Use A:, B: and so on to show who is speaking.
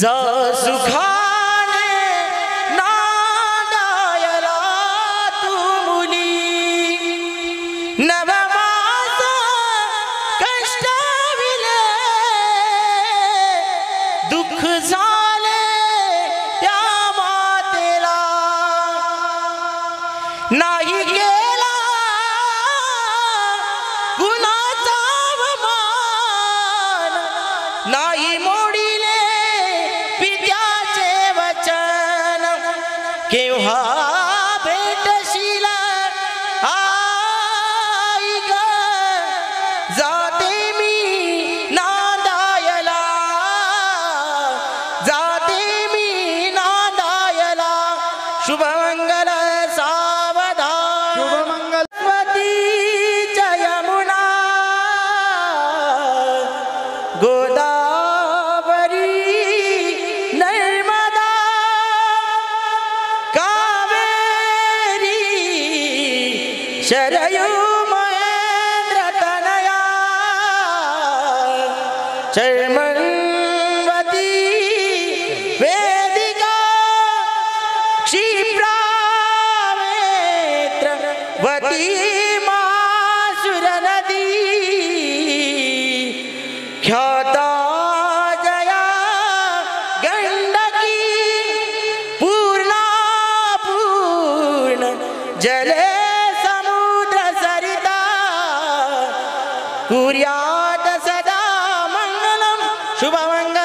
A: जा सुखाने नांदायला तू मुली नवमास कष्टाविले दुःख झाले त्या मातेला. नाही गेला कुणाचा अवमान नाही केव्हा भेटशील? आई ग जाते शरयू महेंद्र तनया चर्मन्वती वेदिका क्षिप्रावेत्रवती मासुर नदी ख्याता जया गंडकी पूर्णा पूर्ण जले கூறியாத சதா மங்களம்
B: சுபமங்க